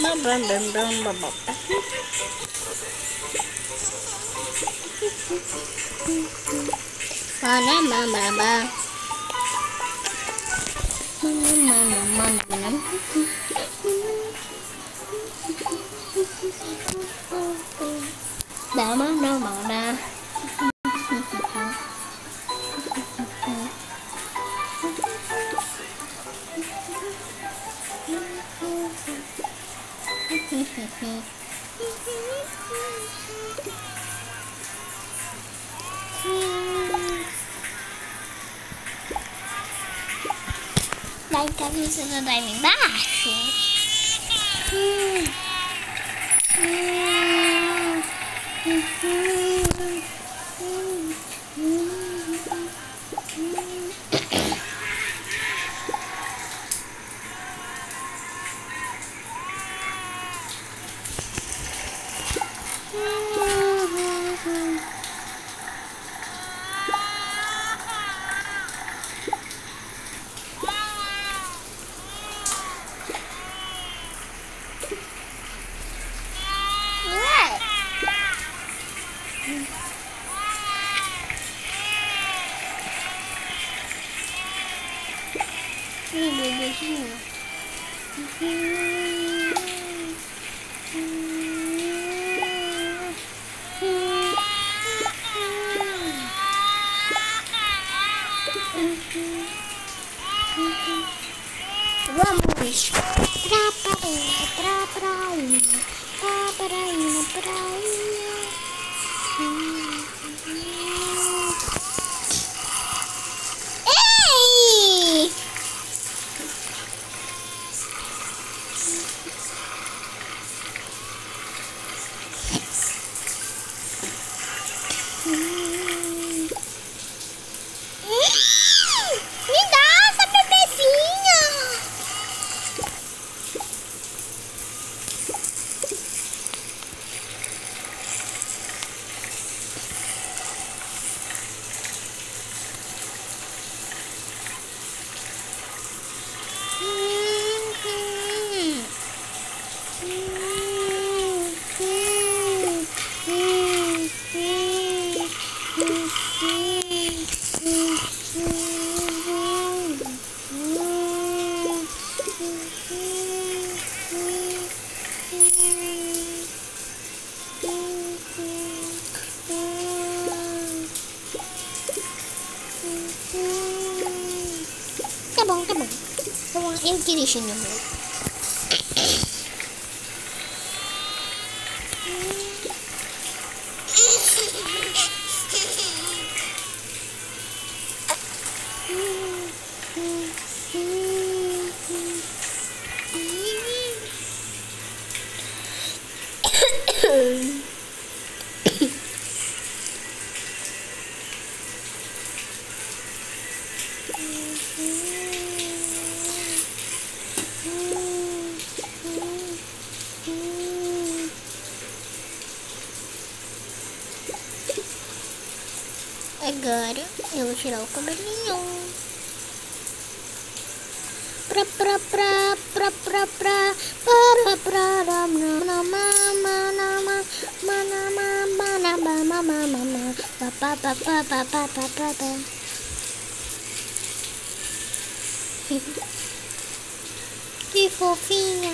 nó bơm bơm bơm bọt bọt ba nó ba. Ba ba mà mà mà mà đã mất đâu mà ra Dá então precisa andar embaixo. Hum. Hum. Uhum. Ih, bebezinho. Vamos pra prainha, pra prainha, pra prainha, prainha. Tá bom, tá bom. Bom, eu Agora eu vou tirar o cabelinho. Pra pra pra pra pra pra pra ra, na na ma ma na ma ma na ma ma na ba ma ma ma ma pa pa pa pa pa pa pa pa pa Que fofinha.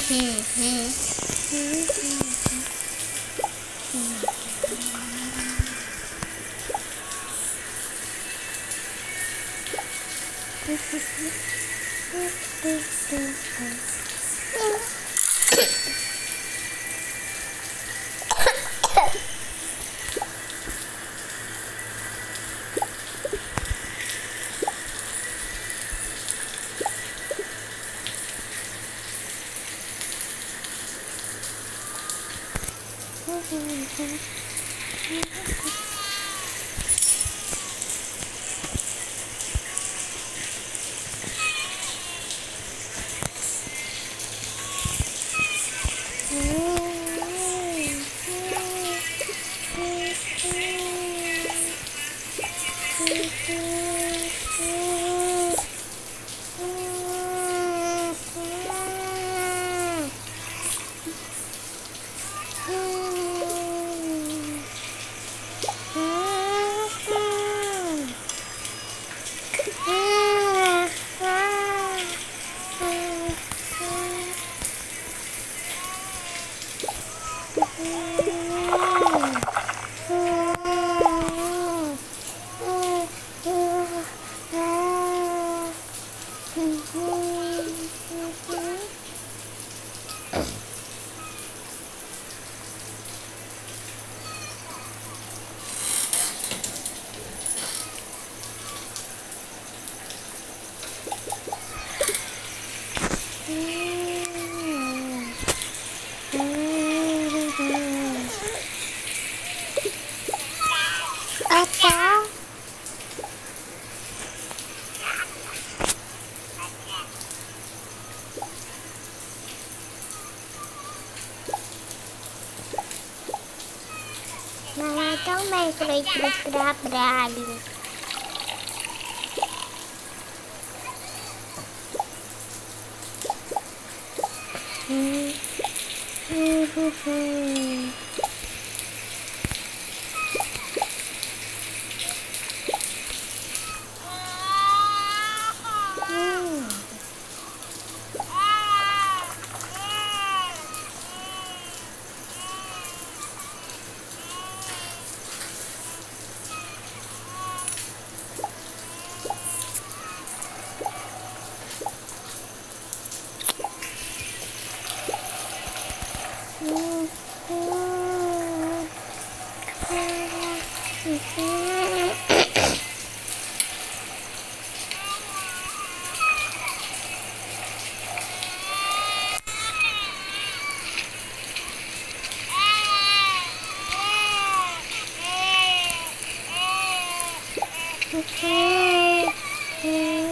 Mm-hmm. Pro trabalho. Hum, hum, hum. Hum. Hey.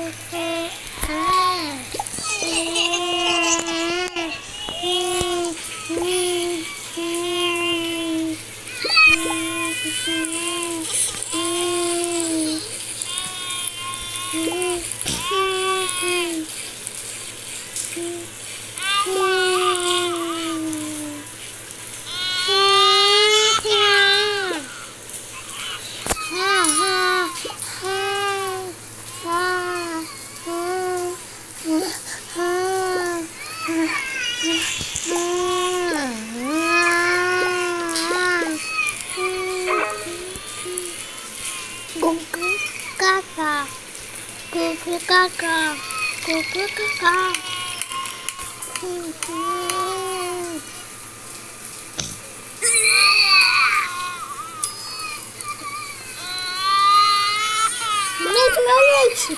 Meu leite.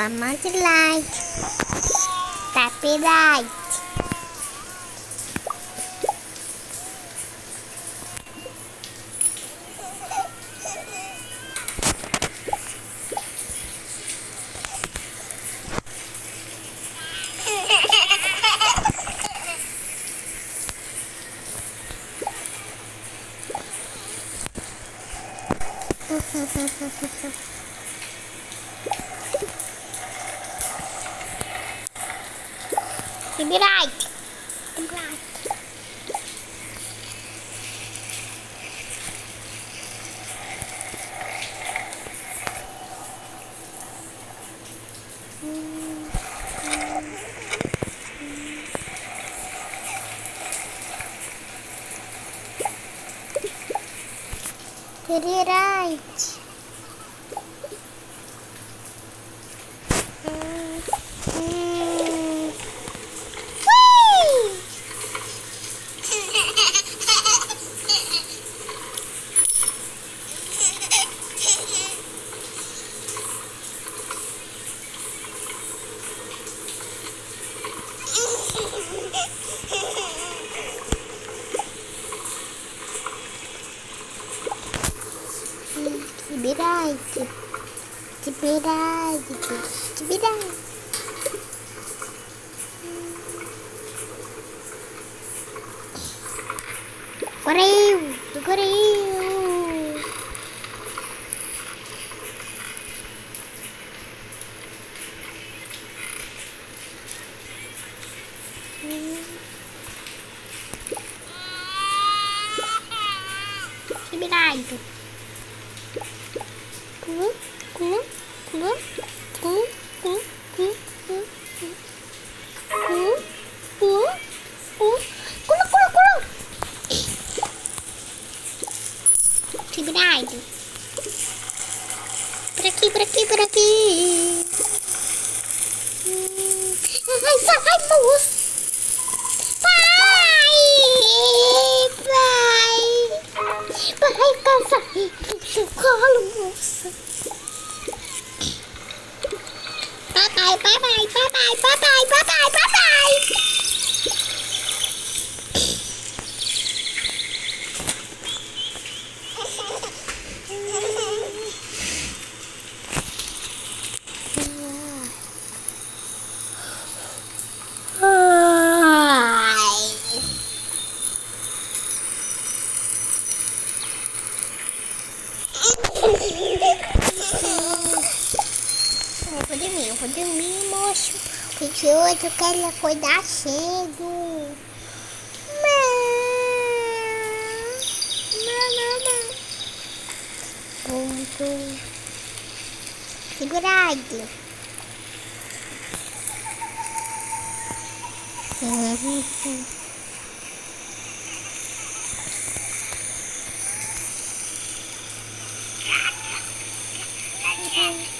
Mama de like. Tap like. Give me right. Correu, correu. Papai, papai, papai, papai. Ai. Eu vou dormir, eu vou dormir, moço. Porque hoje eu quero acordar cedo. Ponto. Segurado. Uhum. Cucu.